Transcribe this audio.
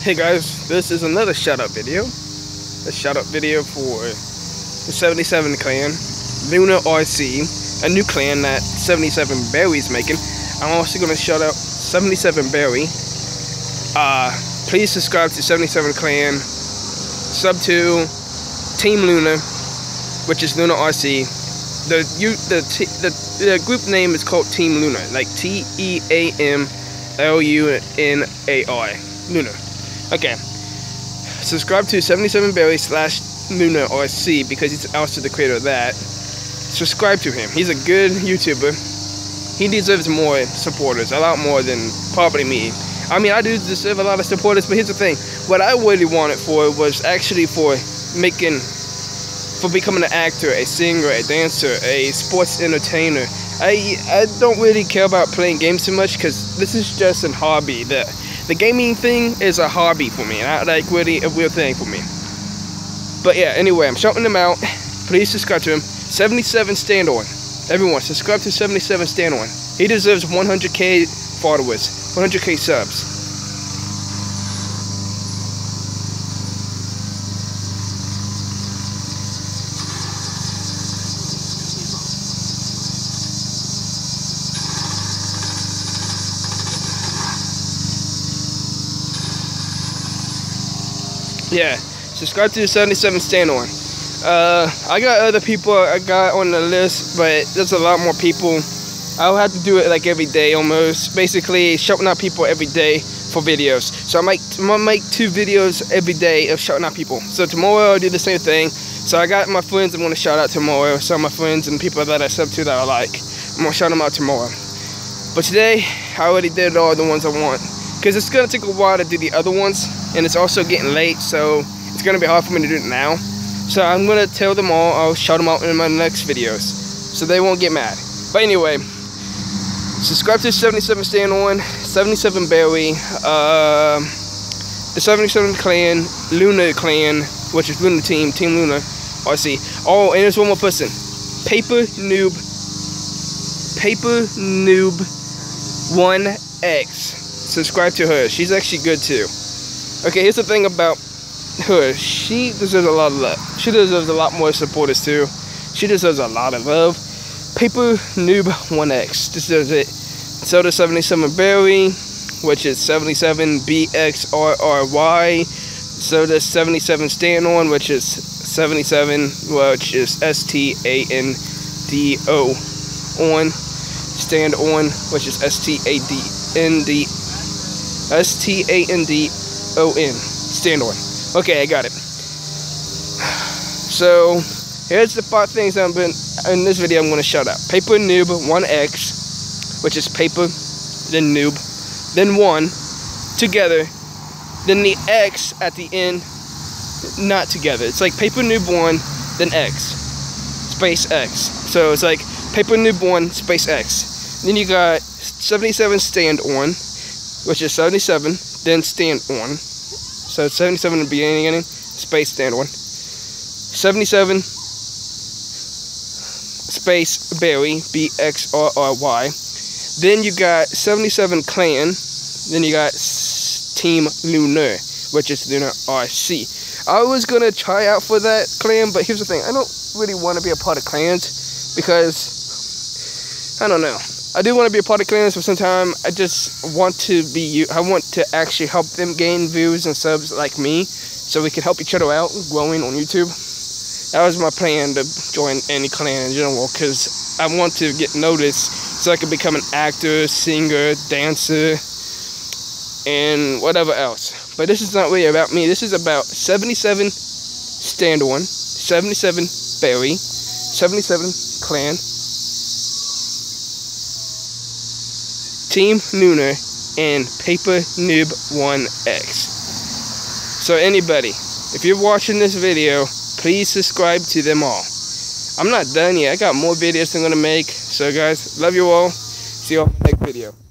Hey guys, this is another shout out video. A shout out video for the 77 clan, Luna RC, a new clan that 77 Berry's making. I'm also going to shout out 77 Berry. Uh, please subscribe to 77 clan, sub to Team Luna, which is Luna RC. The you the the the group name is called Team Luna, like T E A M L U N A R, Luna. Okay. Subscribe to 77 Berry slash Luna RC because he's also the creator of that. Subscribe to him. He's a good YouTuber. He deserves more supporters, a lot more than probably me. I mean, I do deserve a lot of supporters, but here's the thing. What I really wanted for was actually for making, for becoming an actor, a singer, a dancer, a sports entertainer. I, I don't really care about playing games too much because this is just a hobby that the gaming thing is a hobby for me, not like really a real thing for me. But yeah, anyway, I'm shouting him out. Please subscribe to him. 77 Standon. Everyone, subscribe to 77 Standon. He deserves 100k followers, 100k subs. Yeah subscribe to the 77 Standon. Uh, I got other people I got on the list but there's a lot more people. I'll have to do it like every day almost. Basically shouting out people every day for videos. So I might I'm make two videos every day of shouting out people. So tomorrow I'll do the same thing. So I got my friends I'm gonna shout out tomorrow. Some of my friends and people that I sub to that I like I'm gonna shout them out tomorrow. But today I already did all the ones I want. Because it's gonna take a while to do the other ones and it's also getting late so it's gonna be hard for me to do it now. So I'm gonna tell them all I'll shout them out in my next videos so they won't get mad. But anyway subscribe to 77 Standon 77 Berry uh, the 77 clan Luna clan which is Luna team team Luna RC oh and there's one more person. Paper noob paper noob 1x subscribe to her. She's actually good too. Okay, here's the thing about her. She deserves a lot of love. She deserves a lot more supporters too. She deserves a lot of love. Paper Noob 1X deserves it. Does 77 Berry, which is 77 BXRRY. Does 77 Standon, which is 77, which is S T A N D O on. Standon, which is S T A D N D S T A N D O N. Standon. Okay, I got it. So, here's the five things I've been in this video I'm going to shout out. Paper Noob 1X, which is paper, then noob, then 1, together, then the X at the end, not together. It's like paper noob 1, then X, space X. So it's like paper noob 1, space X. Then you got 77 Standon, which is 77, then stand on. So 77 in the beginning, beginning space Standon. 77 space Berry, B X R R Y. Then you got 77 clan. Then you got Team Lunar, which is Lunar RC. I was gonna try out for that clan, but here's the thing: I don't really want to be a part of clans because I don't know. I do want to be a part of clans for some time. I just want to be. I want to actually help them gain views and subs like me, so we can help each other out growing on YouTube. That was my plan to join any clan in general, because I want to get noticed, so I can become an actor, singer, dancer, and whatever else. But this is not really about me. This is about 77 Standon, 77 Berry, 77 clan. Team Lunar, and Paper Noob 1X. So anybody, if you're watching this video, please subscribe to them all. I'm not done yet. I got more videos I'm going to make. So guys, love you all. See you all in the next video.